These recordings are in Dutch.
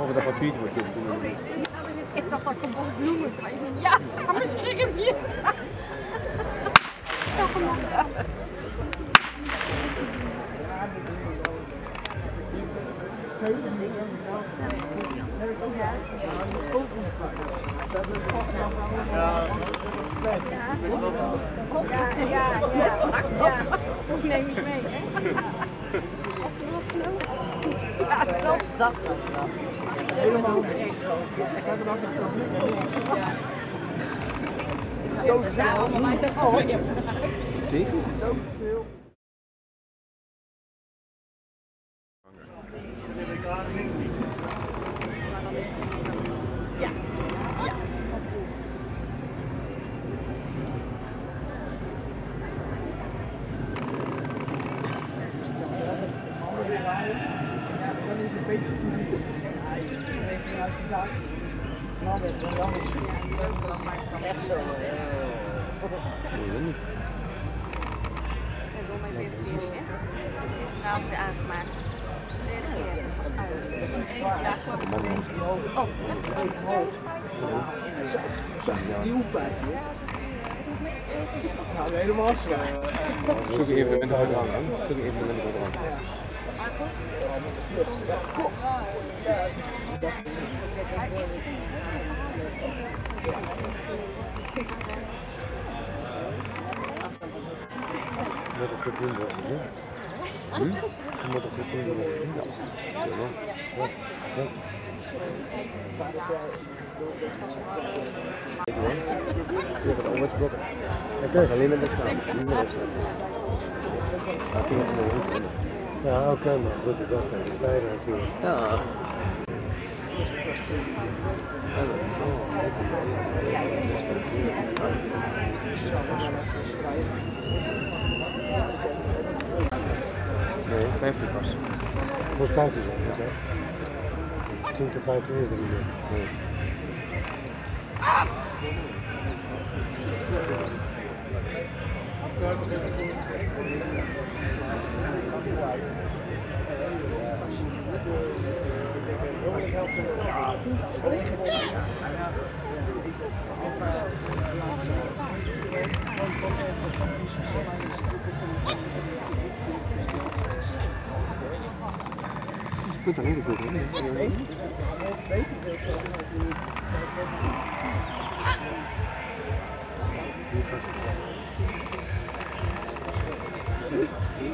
Of dat papiertje moet doen. Ik dacht dat ik bos bloemen denk, ja, maar misschien heb je. Ja, ja, ja. ja. Neem niet mee, hè? Als ze wat genomen. Ja, dat. Helemaal Zo zaal. Davy? Ja. Echt zo. En door mijn weerverkeering, hè? Gisteravond weer aangemaakt. Derde keer. Dat was uit. Oh, Die hoefpijn. Nou, helemaal zwaar. Zoek even met de aan. Zoek even met de aan. Moet ik het doen worden, hè? Hm? Moet ik het doen worden, ja. Ja, ja. ja. Weet je wel? Je hebt het anders blokken. Oké. Alleen met examen, niet met wedstrijd. Ja, toen nog een beetje. Ja, oké, maar goed, tegen de stijger natuurlijk. Ja. Nee, 15 pas. Moet 15 zijn, dat is 10 tot 15 is er niet meer. Nee. Je kunt er heel veel in. Zou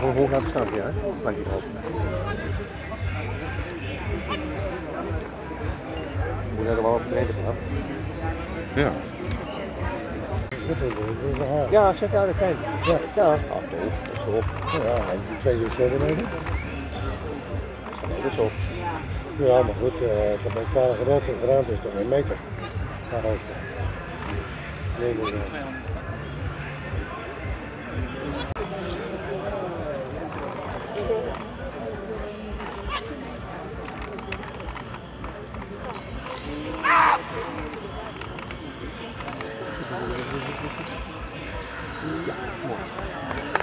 van hoog laten staan, ja. Dank je wel. Moet er wel op trainen vanaf? Ja. Ja, zet jou de kijk. Ja. Ja. Ah, toch. Dat is op. Ja, en twee uur centimeter. Dat is op. Ja, maar goed, uh, het kale gedeelte, de ruimte is toch een meter. Maar ook. Nee, nee, nee. Вот.